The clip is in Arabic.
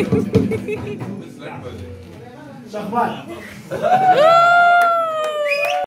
شخبان